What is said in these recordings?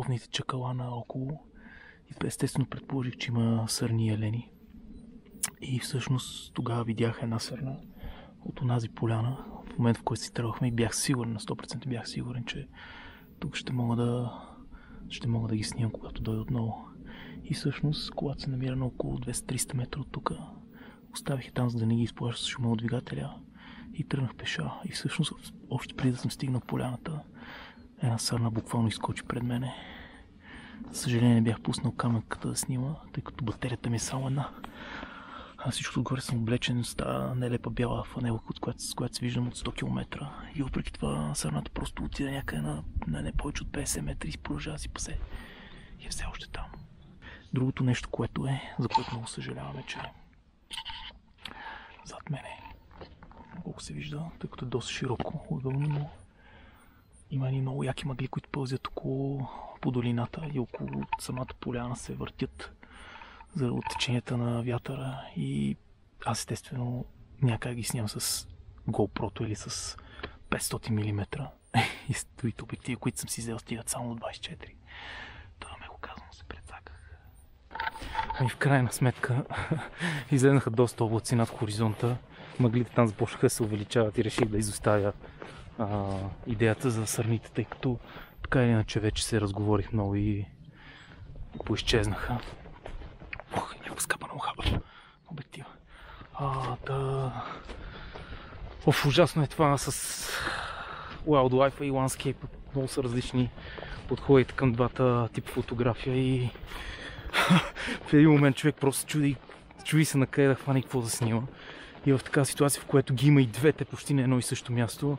ловните чакала на около и естествено предположих, че има сърни елени. И всъщност тогава видях една сърна от онази поляна, в момента в който си тръгвахме и бях сигурен, на 100% бях сигурен, че тук ще мога да, ще мога да ги снимам, когато дойда отново. И всъщност колата се намира на около 200-300 метра от тук. Оставих там, за да не ги изплаща с шума от двигателя и тръгнах пеша. И всъщност, още преди да съм стигнал поляната, една сърна буквално изкочи пред мене. Съжаление бях пуснал камъката да снима, тъй като батерията ми е само една. А всичко отгоре съм облечен с тази нелепа бяла фанелка, от която, с която се виждам от 100 км. И въпреки това сърната просто отида някъде на, на не повече от 50 метра и продължава си пасе. И е все още там. Другото нещо, което е, за което много съжаляваме, че зад мене, колко се вижда, тъй като е доста широко, отвън, но има едни много яки мъгли, които пълзят около по долината и около самата поляна се въртят за оттеченията на вятъра и аз естествено някак ги снимам с GoPro или с 500 мм и стоите обективи, които съм си взел стигат само 24. Това ме го казвам, се предсаках. И в крайна сметка излезнаха доста облаци над хоризонта. Мъглите там започнаха да се увеличават и реших да изоставя идеята за сърните, тъй като така или иначе вече се разговорих много и поизчезнаха. Ох, някаква ухаба на обектива. А, да... Оф, ужасно е това с Wildlife и Landscape. Много са различни подходите към двата типа фотография и в един момент човек просто чуди, чуди се на къде да хване какво да снима. И в такава ситуация, в която ги има и двете почти на едно и също място,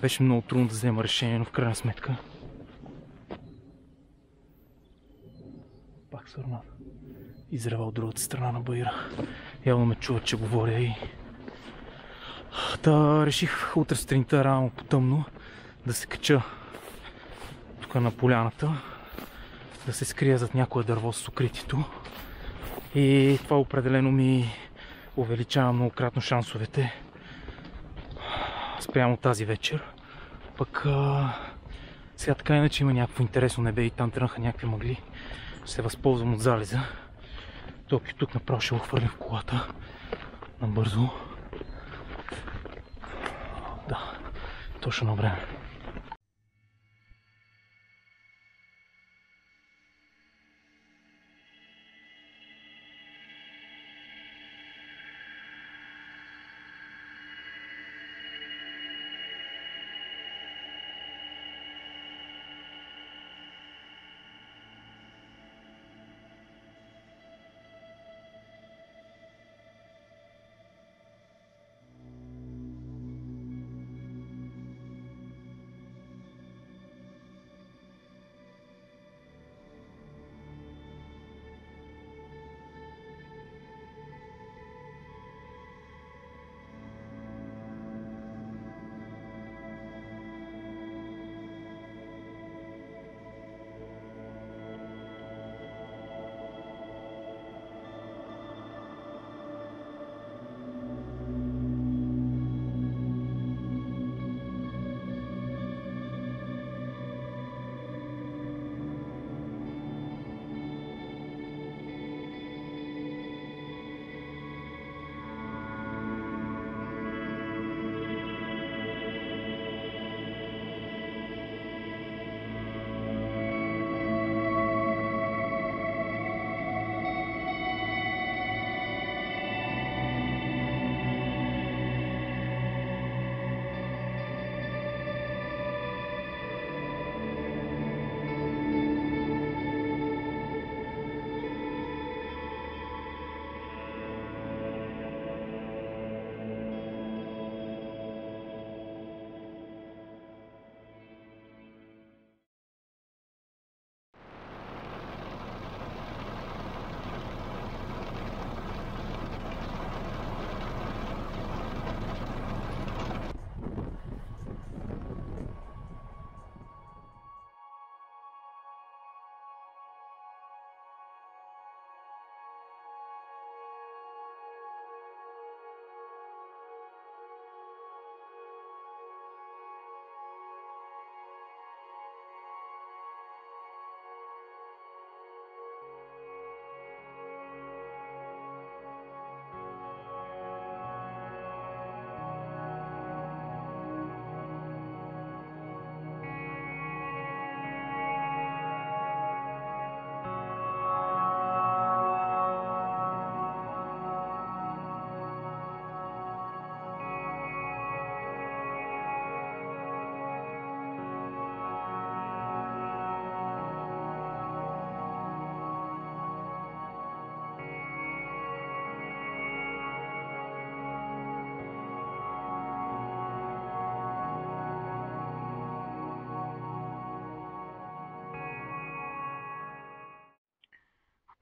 беше много трудно да взема решение, но в крайна сметка пак сърната. Изрева от другата страна на баира. Явно ме чуват, че говоря и... Та реших утре сутринта рано по тъмно да се кача тук на поляната, да се скрия зад някое дърво с укритието. И това определено ми увеличава многократно шансовете спрямо тази вечер. Пък сега така иначе има някакво интересно небе и там тръгнаха някакви мъгли. Се възползвам от залеза. Топи тук направо ще го хвърлим в колата. Набързо. Да, точно на време.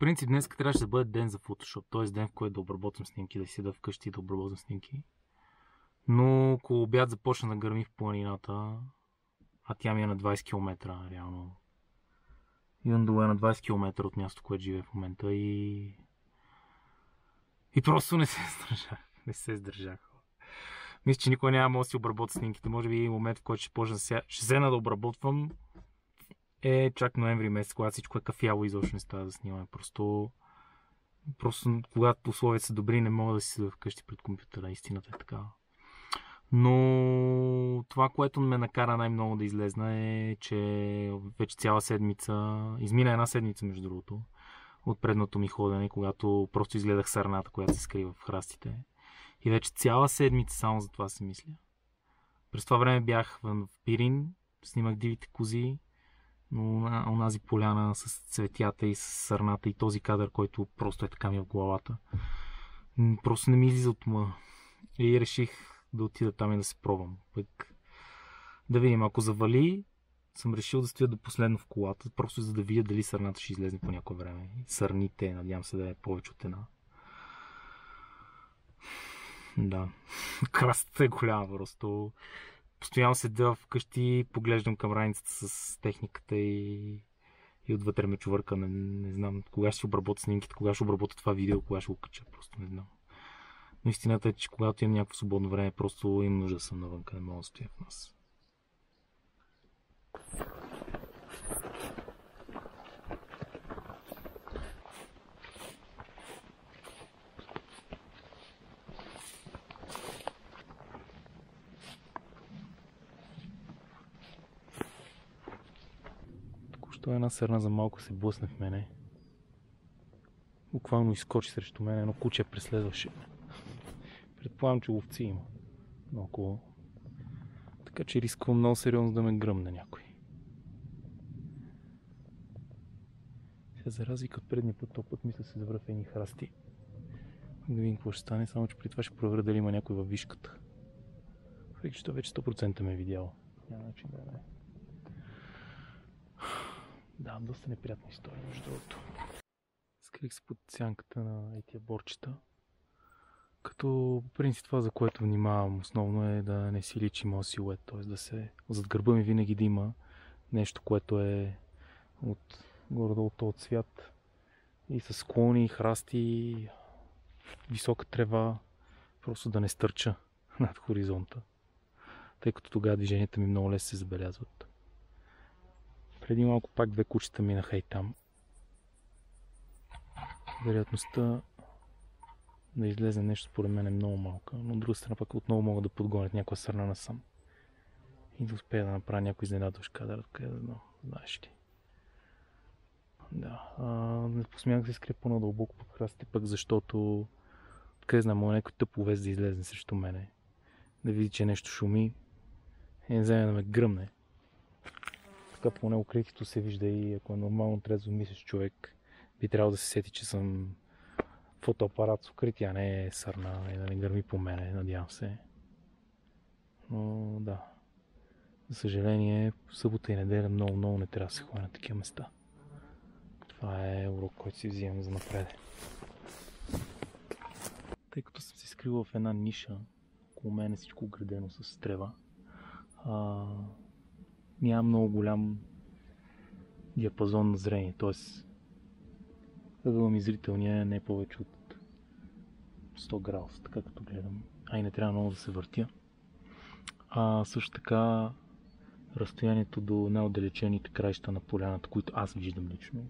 Принцип днес трябваше да бъде ден за Photoshop, т.е. ден в който да обработвам снимки, да седа вкъщи и да обработвам снимки. Но около обяд започна да гърми в планината, а тя ми е на 20 км, реално. Юндо е на 20 км от място, което живее в момента и... И просто не се издържах. Не се издържах. Мисля, че никой няма да си обработя снимките. Може би и момент, в който ще почна да ще седна да обработвам е чак ноември месец, когато всичко е кафяло и изобщо не става да снимаме. Просто, просто когато условията са добри, не мога да си седа вкъщи пред компютъра. Истината е така. Но това, което ме накара най-много да излезна е, че вече цяла седмица, измина една седмица между другото, от предното ми ходене, когато просто изгледах сърната, която се скрива в храстите. И вече цяла седмица само за това си мисля. През това време бях в Пирин, снимах дивите кози, но онази поляна с цветята и с сърната и този кадър, който просто е така ми в главата. Просто не ми излиза от ума. И реших да отида там и да се пробвам. Пък да видим, ако завали, съм решил да стоя до последно в колата, просто за да видя дали сърната ще излезе по някое време. Сърните, надявам се да е повече от една. Да. Красата е голяма, просто. Постоянно седя вкъщи, поглеждам към раницата с техниката и, и отвътре ме чувърка. Не, не знам кога ще обработя снимките, кога ще обработя това видео, кога ще го кача. Просто не знам. Но истината е, че когато имам някакво свободно време, просто имам нужда да съм навънка, не мога да стоя в нас. Току-що една сърна за малко се блъсна в мене. Буквално изкочи срещу мен, едно куче преследваше. Предполагам, че ловци има. Много. Така че рискувам много сериозно да ме гръмне някой. Сега за разлика от предния път, този път мисля се едни храсти. Да видим какво ще стане, само че при това ще проверя дали има някой във вишката. Въпреки, че той вече 100% ме е видял. Няма начин да не. Да, доста неприятна история, между другото. Скрих се под сянката на етия борчета. Като принцип това, за което внимавам основно е да не си личи моят силует, т.е. да се... Зад гърба ми винаги да има нещо, което е от горе-долу този цвят и с склони, храсти, висока трева, просто да не стърча над хоризонта, тъй като тогава движенията ми много лесно се забелязват. Преди малко пак две кучета минаха и там. Вероятността да излезе нещо според мен е много малка, но от друга страна пък отново могат да подгонят някоя сърна насам. И да успея да направя някой изненадващ кадър, къде да знаеш ли. Да, не посмях да се скрия по-надълбоко под храстите, пък защото къде знам, мога някой тъп овец да излезе срещу мене. Да види, че нещо шуми и не вземе да ме гръмне. Така поне укритието се вижда и ако е нормално трезво мислиш човек, би трябвало да се сети, че съм фотоапарат с укритие, а не е сърна и да не гърми по мене, надявам се. Но да. За съжаление, събота и неделя много, много не трябва да се ходя на такива места. Това е урок, който си взимам за напред. Тъй като съм се скрил в една ниша, около мен е всичко оградено с трева, а, няма много голям диапазон на зрение, т.е. ъгъла ми зрителния е не повече от 100 градуса, така като гледам. А и не трябва много да се въртя. А също така разстоянието до най-отдалечените краища на поляната, които аз виждам лично,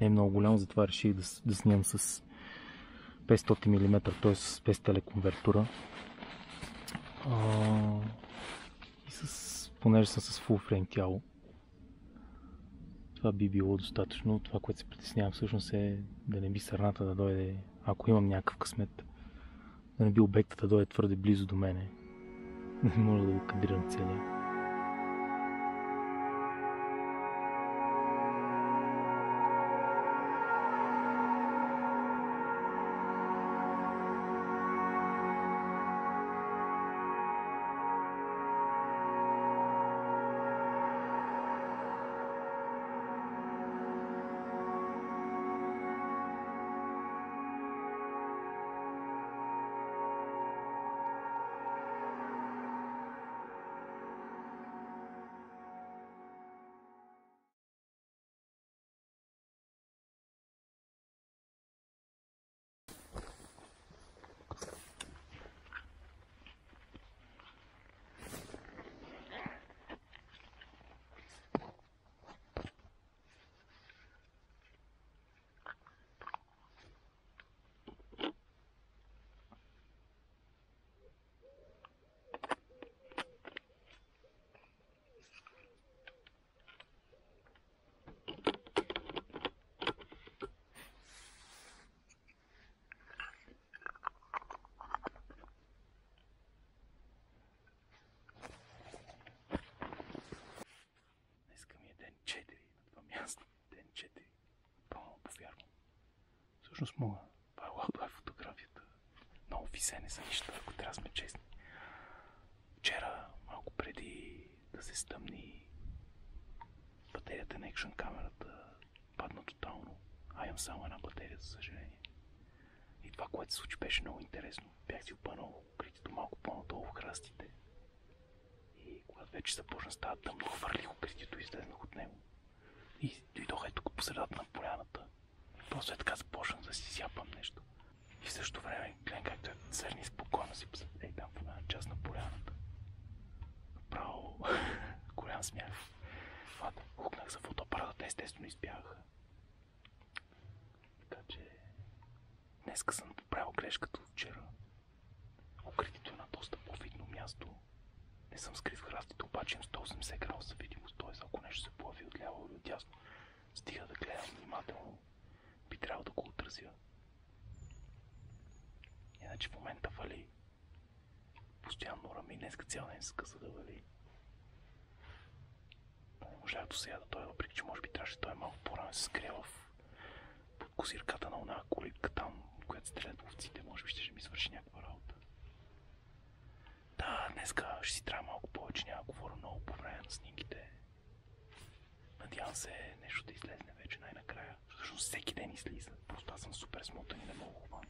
не е много голямо, затова реших да, да снимам с 500 мм, т.е. с 5 телеконвертора. А, и с, понеже съм с full frame тяло, това би било достатъчно. Това, което се притеснявам всъщност е да не би сърната да дойде, ако имам някакъв късмет, да не би обектът да дойде твърде близо до мене. Не мога да го кадрирам целия. Всъщност мога. Това е Wildlife фотографията. Много висене са неща, ако трябва сме честни. Вчера, малко преди да се стъмни, батерията на екшън камерата падна тотално. А имам само една батерия, за съжаление. И това, което се случи, беше много интересно. Бях си опънал укритието малко по-надолу в храстите. И когато вече започна става тъмно, хвърлих укритието и излезнах от него. И дойдох е тук по средата на поляната. Просто е така започна да си сяпам нещо. И в същото време гледам как той църни спокойно си посети там в една част на поляната. Направо голям смях. Фата, хукнах за фотоапарата, естествено избягаха. Така че днеска съм поправил грешката от вчера. Укритието е на доста по-видно място. Не съм скрит храстите, обаче им 180 градуса видимост, т.е. ако нещо се появи отляво или отдясно, стига да гледам внимателно, би трябвало да го отразя. Иначе в момента вали. Постоянно рами, днеска цял ден се къса да вали. Не можах до сега да той, въпреки че може би трябваше той малко по-рано се скрие в под козирката на една колитка там, която стрелят ловците, може би ще ми свърши някаква работа. Да, днеска ще си трябва малко повече, няма говоря много по време на снимките. Надявам се нещо да излезне вече най-накрая. Всеки ден излиза. Просто аз съм супер смотан и не мога хвана.